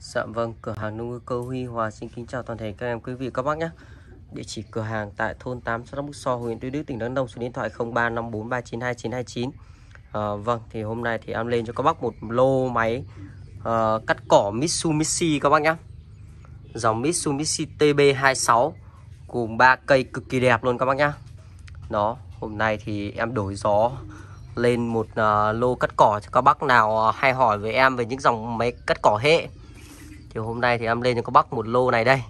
Dạ vâng, cửa hàng nông ngư cơ Huy Hòa xin kính chào toàn thể các em quý vị các bác nhé. Địa chỉ cửa hàng tại thôn 8 xã Đắk Búc So, huyện Tuy Đức, tỉnh Đắk Nông, số điện thoại 0354392929. À, ờ, vâng, thì hôm nay thì em lên cho các bác một lô máy uh, cắt cỏ Mitsubishi các bác nhé. Dòng Mitsubishi TB26 cùng ba cây cực kỳ đẹp luôn các bác nhé. Đó, hôm nay thì em đổi gió lên một uh, lô cắt cỏ cho các bác nào hay hỏi với em về những dòng máy cắt cỏ hệ thì hôm nay thì em lên cho các bác một lô này đây.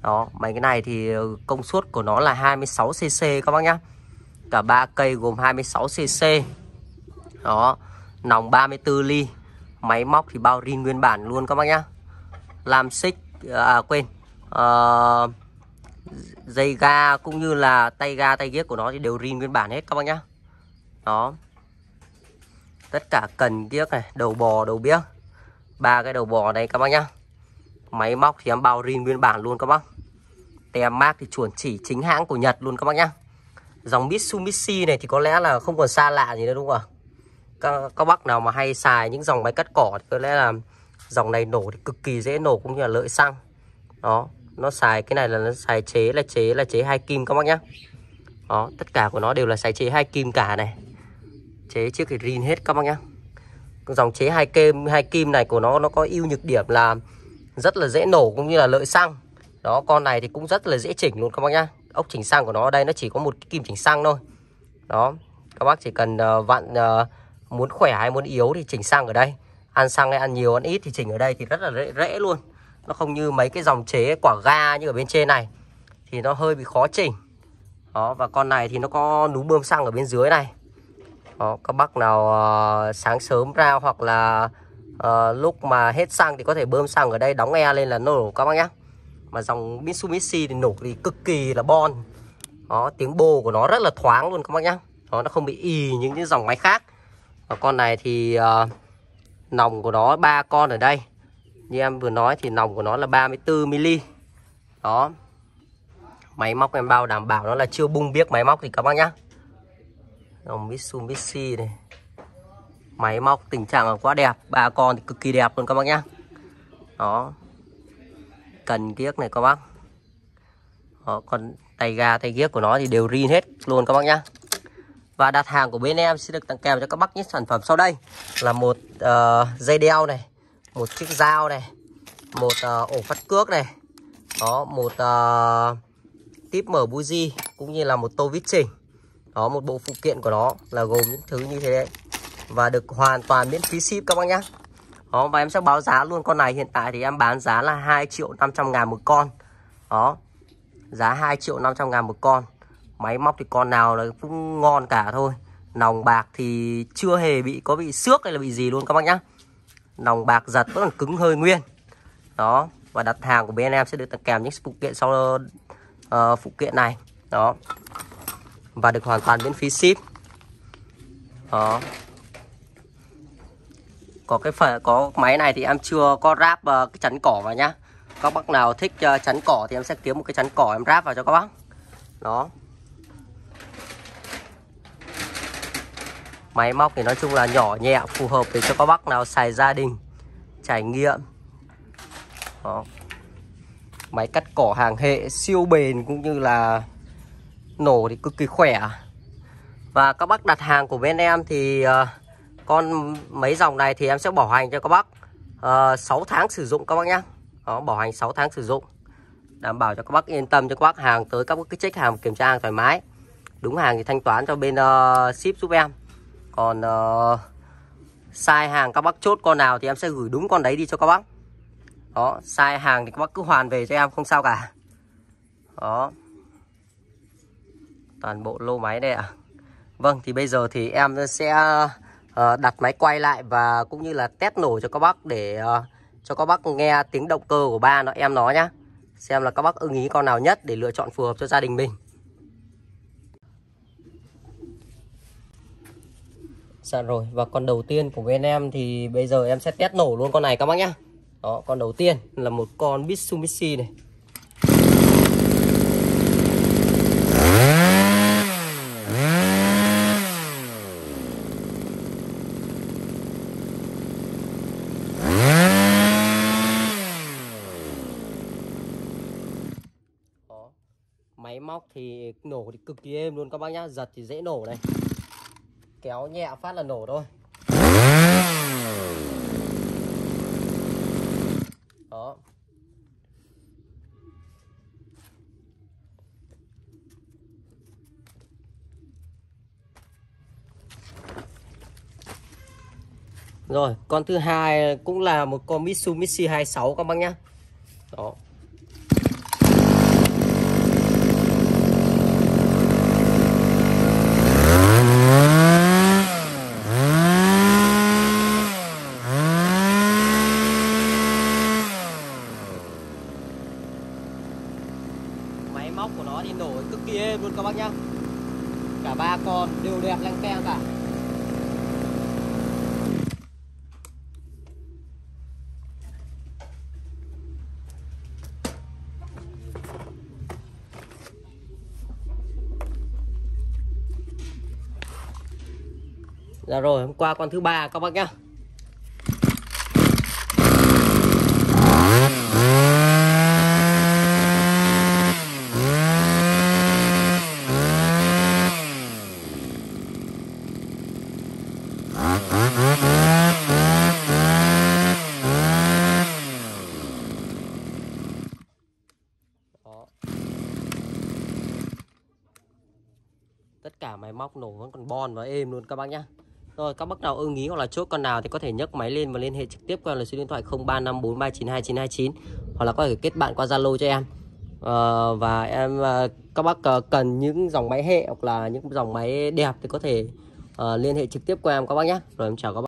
Đó mấy cái này thì ờ, công suất của nó là 26 cc các bác nhá. Cả ba cây gồm 26 cc đó nòng 34 ly. Máy móc thì bao rin nguyên bản luôn các bác nhá. Làm xích à, à quên à, dây ga cũng như là tay ga tay ghiếc của nó thì đều rin nguyên bản hết các bác nhá. Đó. Tất cả cần ghiếc này đầu bò đầu biếc ba cái đầu bò đây các bác nhá. Máy móc thì em bao rin nguyên bản luôn các bác. Tem mác thì chuẩn chỉ chính hãng của Nhật luôn các bác nhá. Dòng Mitsubishi này thì có lẽ là không còn xa lạ gì nữa đúng không ạ? Các, các bác nào mà hay xài những dòng máy cắt cỏ thì có lẽ là dòng này nổ thì cực kỳ dễ nổ cũng như là lợi xăng. Đó Nó xài cái này là nó xài chế là chế là chế hai kim các bác nhá. Đó tất cả của nó đều là xài chế hai kim cả này. Chế chiếc thì rin hết các bác nhá. Dòng chế hai kim hai kim này của nó nó có ưu nhược điểm là rất là dễ nổ cũng như là lợi xăng. Đó con này thì cũng rất là dễ chỉnh luôn các bác nhá. Ốc chỉnh xăng của nó ở đây nó chỉ có một kim chỉnh xăng thôi. Đó các bác chỉ cần uh, vặn uh, muốn khỏe hay muốn yếu thì chỉnh xăng ở đây. Ăn xăng hay ăn nhiều ăn ít thì chỉnh ở đây thì rất là dễ, rễ luôn. Nó không như mấy cái dòng chế quả ga như ở bên trên này thì nó hơi bị khó chỉnh. Đó và con này thì nó có núm bơm xăng ở bên dưới này. Đó các bác nào uh, sáng sớm ra hoặc là à, lúc mà hết xăng thì có thể bơm xăng ở đây đóng e lên là nổ các bác nhé mà dòng Mitsubishi thì nổ thì cực kỳ là bon. Đó tiếng bồ của nó rất là thoáng luôn các bác nhé đó nó không bị ì những cái dòng máy khác. Và con này thì uh, nòng của nó ba con ở đây. Như em vừa nói thì nòng của nó là 34 mm đó. Máy móc em bao đảm bảo nó là chưa bung biếc máy móc thì các bác nhá. Dòng Mitsubishi này. Máy móc tình trạng là quá đẹp ba con thì cực kỳ đẹp luôn các bác nhá. Đó. Cần kiếc này các bác. Đó, Còn tay ga tay kiếc của nó thì đều rin hết luôn các bác nhá. Và đặt hàng của bên em sẽ được tặng kèm cho các bác những sản phẩm sau đây Là một uh, dây đeo này Một chiếc dao này Một uh, ổ phát cước này. Đó một ờ, uh, tiếp mở buji Cũng như là một tô vít chỉnh. Đó một bộ phụ kiện của nó là gồm những thứ như thế đấy và được hoàn toàn miễn phí ship các bác nhé. đó và em sẽ báo giá luôn. Con này hiện tại thì em bán giá là 2 triệu 500 ngàn một con. Đó giá 2 triệu 500 ngàn một con. Máy móc thì con nào là cũng ngon cả thôi. Nòng bạc thì chưa hề bị có bị xước hay là bị gì luôn các bác nhá. Nòng bạc giật vẫn còn cứng hơi nguyên. Đó và đặt hàng của bên em sẽ được tặng kèm những phụ kiện sau uh, phụ kiện này. Đó và được hoàn toàn miễn phí ship. Đó có cái phần có máy này thì em chưa có ráp uh, cái chắn cỏ vào nhá. Các bác nào thích uh, chắn cỏ thì em sẽ kiếm một cái chắn cỏ em ráp vào cho các bác. Đó. Máy móc thì nói chung là nhỏ nhẹ phù hợp để cho các bác nào xài gia đình trải nghiệm. Đó. máy cắt cỏ hàng hệ siêu bền cũng như là nổ thì cực kỳ khỏe. Và các bác đặt hàng của bên em thì uh, con mấy dòng này thì em sẽ bảo hành cho các bác. Ờ, uh, 6 tháng sử dụng các bác nhé Đó, bảo hành 6 tháng sử dụng. Đảm bảo cho các bác yên tâm cho các bác hàng tới các bác cứ check hàng kiểm tra hàng thoải mái. Đúng hàng thì thanh toán cho bên uh, ship giúp em. Còn uh, sai hàng các bác chốt con nào thì em sẽ gửi đúng con đấy đi cho các bác. Đó, sai hàng thì các bác cứ hoàn về cho em không sao cả. Đó. Toàn bộ lô máy đây ạ. À. Vâng thì bây giờ thì em sẽ Ờ, đặt máy quay lại và cũng như là test nổ cho các bác để uh, cho các bác nghe tiếng động cơ của ba nó em nó nhá. Xem là các bác ưng ý con nào nhất để lựa chọn phù hợp cho gia đình mình. Dạ rồi và con đầu tiên của bên em thì bây giờ em sẽ test nổ luôn con này các bác nhá. Đó con đầu tiên là một con Mitsubishi này. Móc thì nổ thì cực kỳ êm luôn các bác nhá giật thì dễ nổ này kéo nhẹ phát là nổ thôi đó Rồi, con thứ hai cũng là một con Mitsubishi 26 các bác nhá. Đó. Máy móc của nó thì nổ cực kỳ êm luôn các bác nhá. Cả ba con đều đẹp lăng keng cả. Dạ rồi, hôm qua con thứ ba các bác nhá. Tất cả máy móc nổ vẫn còn bon và êm luôn các bác nhá. Rồi các bác nào ưng ý hoặc là chốt con nào thì có thể nhấc máy lên và liên hệ trực tiếp qua là số điện thoại 0354392929 hoặc là có thể kết bạn qua Zalo cho em. à, và em ờ, các bác ờ, cần những dòng máy hệ hoặc là những dòng máy đẹp thì có thể uh, liên hệ trực tiếp qua em các bác nhé. Rồi em chào các bác.